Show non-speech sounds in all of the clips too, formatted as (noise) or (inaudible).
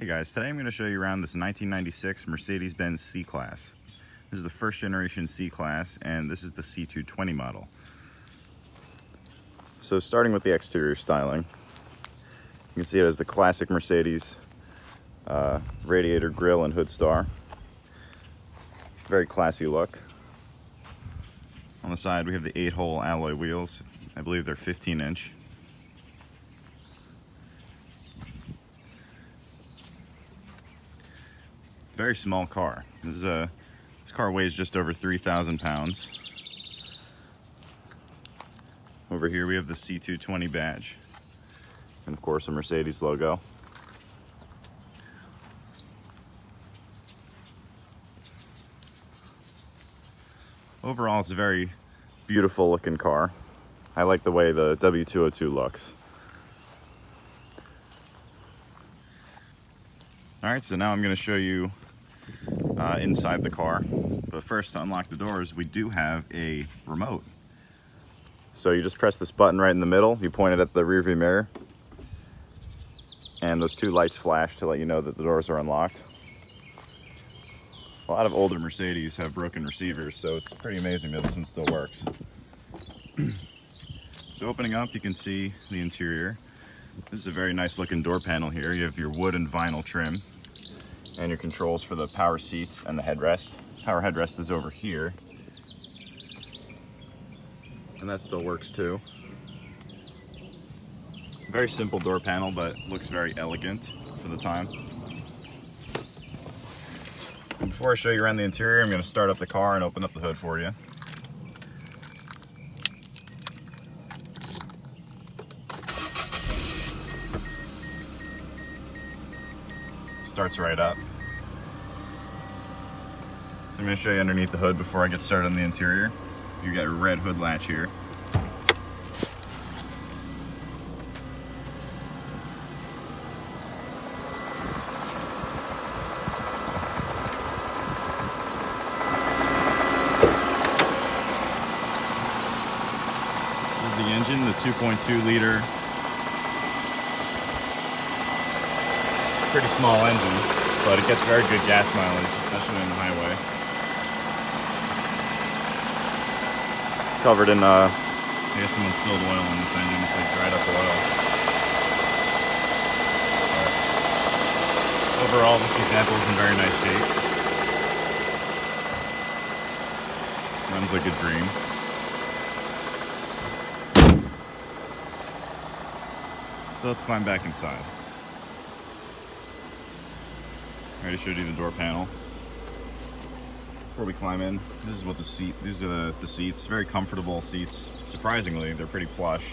Hey guys, today I'm going to show you around this 1996 Mercedes-Benz C-Class. This is the first generation C-Class and this is the C220 model. So starting with the exterior styling, you can see it as the classic Mercedes uh, radiator grille and hood star. Very classy look. On the side we have the 8-hole alloy wheels. I believe they're 15 inch. Very small car. This, is a, this car weighs just over 3,000 pounds. Over here we have the C220 badge. And of course a Mercedes logo. Overall it's a very beautiful looking car. I like the way the W202 looks. All right, so now I'm gonna show you uh, inside the car. But first to unlock the doors, we do have a remote. So you just press this button right in the middle, you point it at the rearview mirror, and those two lights flash to let you know that the doors are unlocked. A lot of older Mercedes have broken receivers, so it's pretty amazing that this one still works. (clears throat) so opening up, you can see the interior. This is a very nice looking door panel here. You have your wood and vinyl trim and your controls for the power seats and the headrest. Power headrest is over here. And that still works too. Very simple door panel, but looks very elegant for the time. Before I show you around the interior, I'm gonna start up the car and open up the hood for you. starts right up. Going to show you underneath the hood before I get started on the interior. You got a red hood latch here. This is the engine, the 2.2 liter pretty small engine, but it gets very good gas mileage, especially on the highway. Covered in, uh, guess someone spilled oil on this engine, it's like dried up oil. But overall, this example is in very nice shape. Runs like a dream. So let's climb back inside. I already showed you the door panel. Before we climb in, this is what the seat, these are the, the seats, very comfortable seats. Surprisingly, they're pretty plush.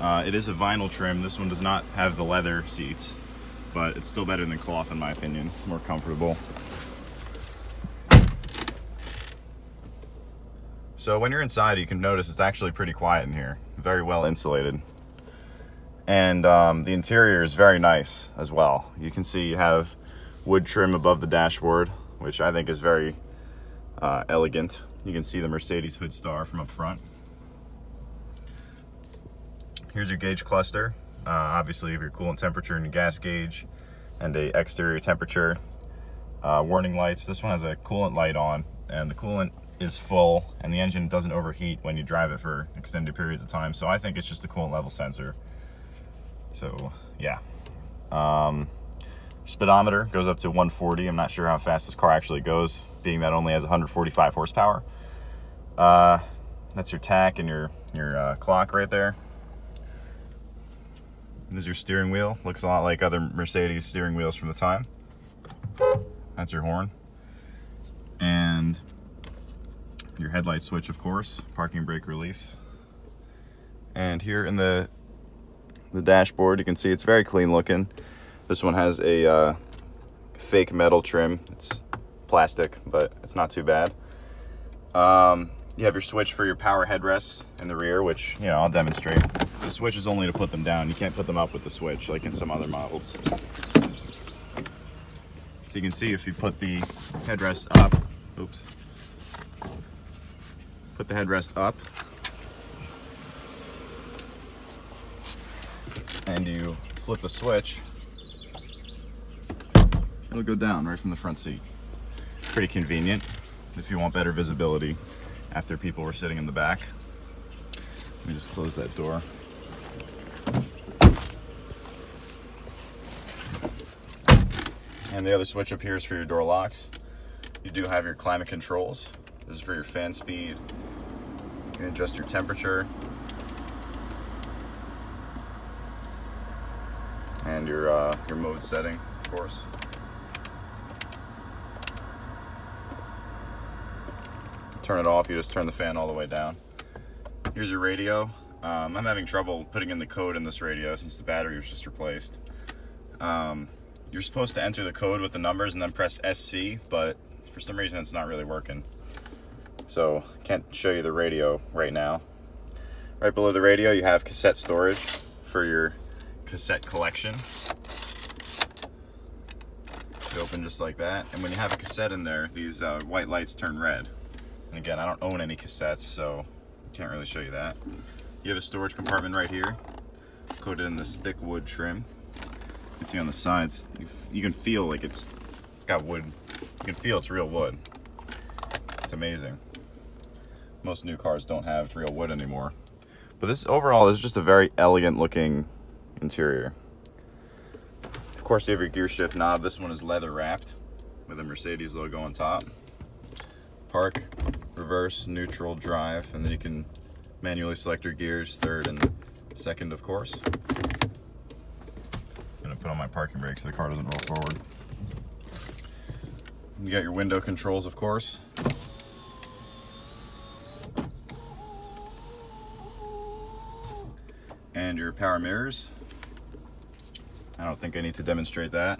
Uh, it is a vinyl trim. This one does not have the leather seats, but it's still better than cloth in my opinion, more comfortable. So when you're inside, you can notice it's actually pretty quiet in here, very well insulated. And um, the interior is very nice as well. You can see you have wood trim above the dashboard, which I think is very uh, elegant. You can see the Mercedes hood star from up front. Here's your gauge cluster. Uh, obviously, you have your coolant temperature and your gas gauge and a exterior temperature. Uh, warning lights. This one has a coolant light on and the coolant is full and the engine doesn't overheat when you drive it for extended periods of time. So I think it's just a coolant level sensor. So yeah. Um, Speedometer goes up to 140. I'm not sure how fast this car actually goes, being that only has 145 horsepower. Uh, that's your tach and your, your uh, clock right there. This is your steering wheel. Looks a lot like other Mercedes steering wheels from the time. That's your horn. And your headlight switch, of course, parking brake release. And here in the the dashboard, you can see it's very clean looking. This one has a uh, fake metal trim. It's plastic, but it's not too bad. Um, you have your switch for your power headrests in the rear, which, you know, I'll demonstrate. The switch is only to put them down. You can't put them up with the switch like in some other models. So you can see if you put the headrest up, oops, put the headrest up, and you flip the switch, it'll go down right from the front seat. Pretty convenient if you want better visibility after people were sitting in the back. Let me just close that door. And the other switch up here is for your door locks. You do have your climate controls. This is for your fan speed. You can adjust your temperature. And your, uh, your mode setting, of course. Turn it off, you just turn the fan all the way down. Here's your radio. Um, I'm having trouble putting in the code in this radio since the battery was just replaced. Um, you're supposed to enter the code with the numbers and then press SC, but for some reason it's not really working. So can't show you the radio right now. Right below the radio you have cassette storage for your cassette collection. You open just like that. And when you have a cassette in there, these uh, white lights turn red. And again, I don't own any cassettes, so can't really show you that. You have a storage compartment right here, coated in this thick wood trim. You can see on the sides, you, you can feel like it's it's got wood. You can feel it's real wood. It's amazing. Most new cars don't have real wood anymore. But this overall is just a very elegant looking interior. Of course, you have your gear shift knob. This one is leather wrapped with a Mercedes logo on top. Park, reverse, neutral, drive, and then you can manually select your gears, third and second, of course I'm gonna put on my parking brake so the car doesn't roll forward. You got your window controls, of course. And your power mirrors. I don't think I need to demonstrate that.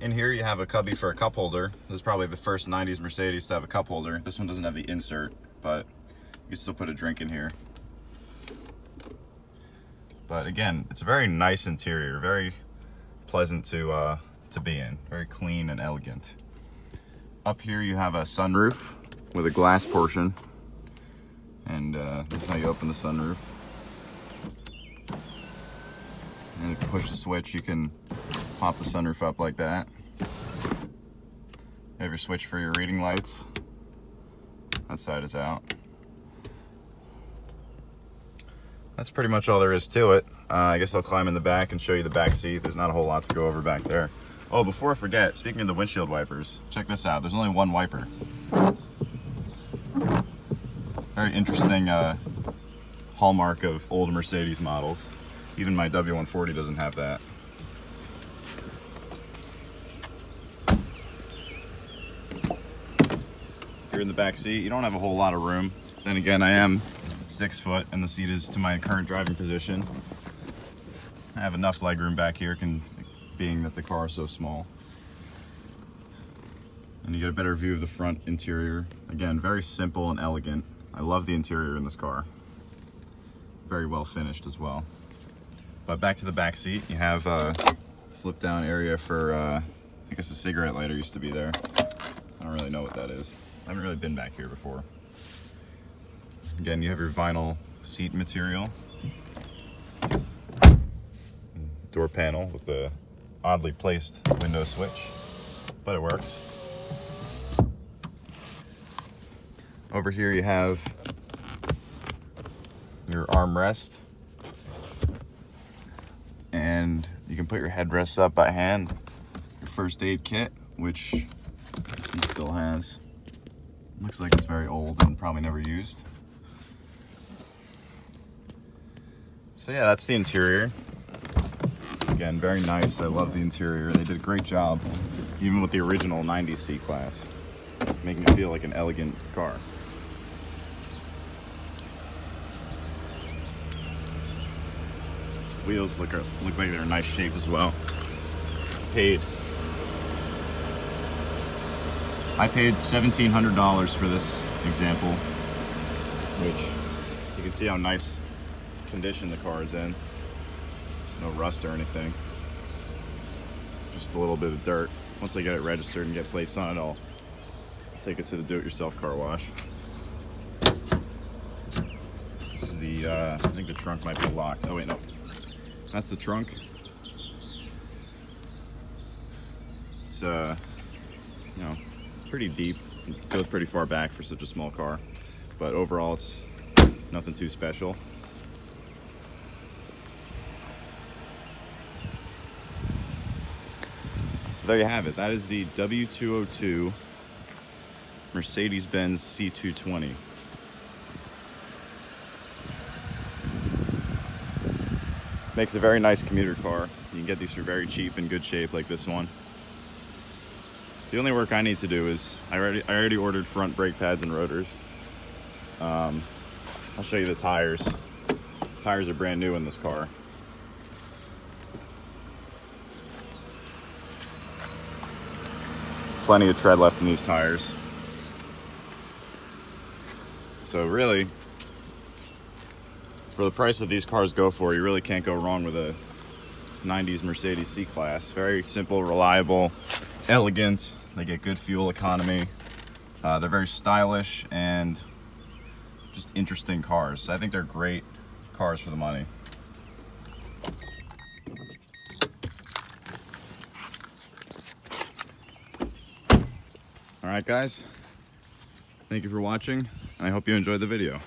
In here you have a cubby for a cup holder. This is probably the first 90s Mercedes to have a cup holder. This one doesn't have the insert, but you can still put a drink in here. But again, it's a very nice interior, very pleasant to uh, to be in. Very clean and elegant. Up here you have a sunroof with a glass portion. And uh, this is how you open the sunroof. And if you push the switch, you can pop the sunroof up like that. You have your switch for your reading lights. That side is out. That's pretty much all there is to it. Uh, I guess I'll climb in the back and show you the back seat. There's not a whole lot to go over back there. Oh, before I forget, speaking of the windshield wipers, check this out. There's only one wiper. Very interesting uh, hallmark of old Mercedes models. Even my W140 doesn't have that. You're in the back seat. You don't have a whole lot of room. Then again, I am six foot and the seat is to my current driving position. I have enough legroom back here, can, being that the car is so small. And you get a better view of the front interior. Again, very simple and elegant. I love the interior in this car. Very well finished as well. But back to the back seat, you have a flip down area for, uh, I guess a cigarette lighter used to be there. I don't really know what that is. I haven't really been back here before. Again, you have your vinyl seat material door panel with the oddly placed window switch, but it works. Over here you have your armrest and you can put your headrests up by hand. Your first aid kit, which still has. Looks like it's very old and probably never used. So yeah, that's the interior again, very nice. I love the interior. They did a great job, even with the original 90s C-Class, making it feel like an elegant car. Wheels look, look like they're in nice shape as well. Paid. I paid $1,700 for this example, which you can see how nice condition the car is in There's no rust or anything. Just a little bit of dirt. Once I get it registered and get plates on it, I'll take it to the do-it-yourself car wash. This is the, uh, I think the trunk might be locked. Oh wait, no. That's the trunk. It's uh, you know, pretty deep. It goes pretty far back for such a small car. But overall, it's nothing too special. So there you have it. That is the W202 Mercedes-Benz C220. Makes a very nice commuter car. You can get these for very cheap in good shape like this one. The only work I need to do is, I already, I already ordered front brake pads and rotors. Um, I'll show you the tires. Tires are brand new in this car. Plenty of tread left in these tires. So really, for the price that these cars go for, you really can't go wrong with a 90s Mercedes C-Class. Very simple, reliable, elegant. They get good fuel economy. Uh, they're very stylish and just interesting cars. I think they're great cars for the money. All right, guys. Thank you for watching, and I hope you enjoyed the video.